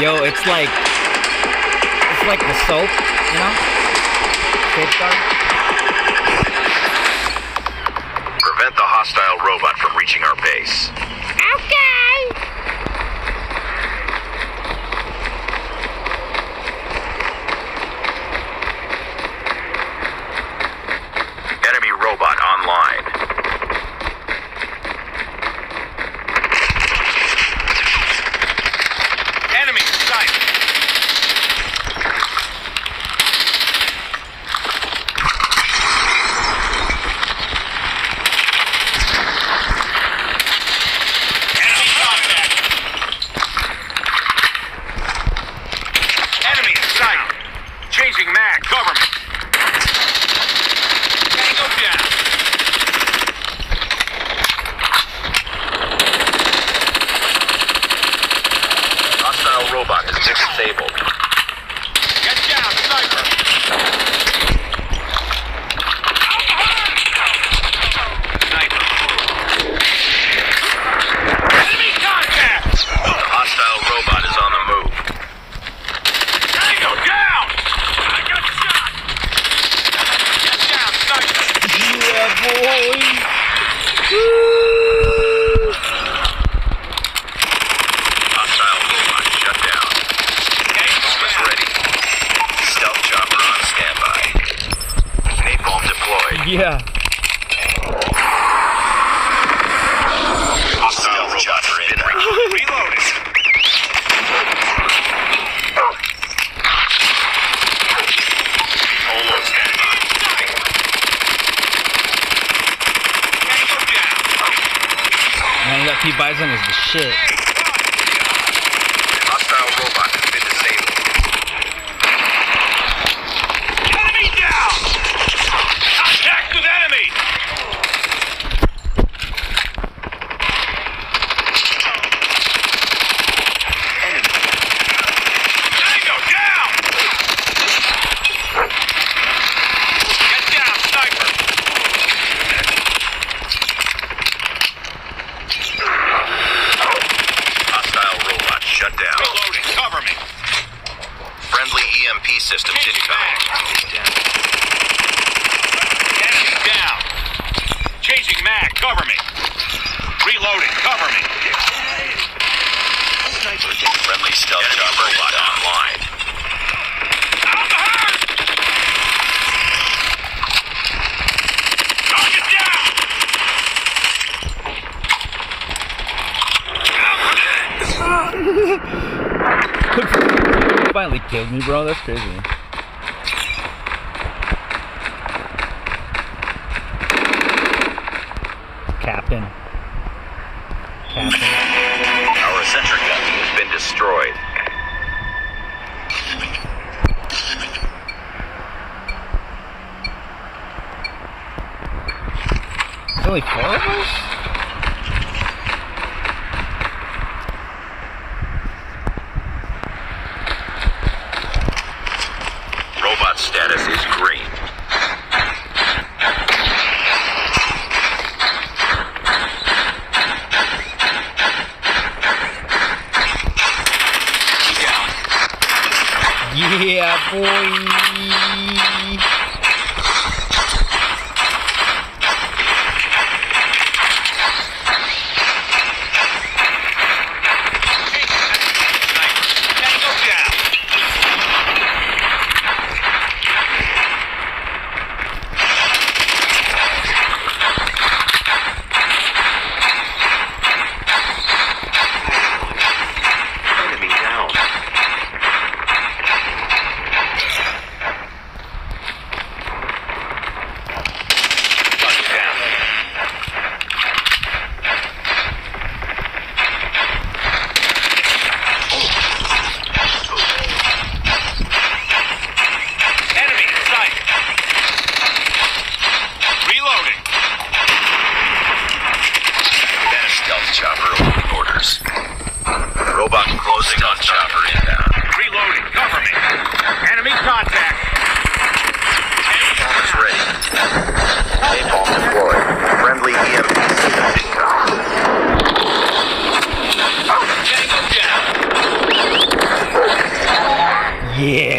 Yo, it's like it's like the soap, you know? Safeguard. Prevent the hostile robot from reaching our base. Enemy robot online. Enemy sight. Enemy contact. Enemy in sight. Changing mag. Cover me. Tango down. Hostile robot is disabled. Get down, sniper. Sniper. Enemy contact! Hostile robot is on the move. Tango down! I got shot! Get down, sniper! Yeah. Hostile robot shut down. Napalm ready. Stealth chopper on standby. Napalm deployed. Yeah. Hostile chopper in. Reloading. Holo standby. Tango that P Bizon is the shit. Hostile robot has been disabled. Enemy down! Contact with enemy! Tango down! Get down, sniper! Hostile robot shut down. Reloading, cover me. Friendly EMP systems incoming. Enemy down. Changing mag, cover me. Reloading, cover me. Friendly stealth chopper robot online. Target down! Finally killed me, bro. That's crazy. Captain. Captain. Our sentry gun has been destroyed. There's only four of us? Robot status is green. Down. Yeah, boy. Tango down. Enemy down. Touchdown. Enemy in sight. Reloading. Then stealth chopper awaiting orders. Robot closing on chopper inbound. Reloading. Cover me. Enemy contact. Napalm is ready. Napalm deployed. Friendly EMP systems incoming. Tango down. Yeah.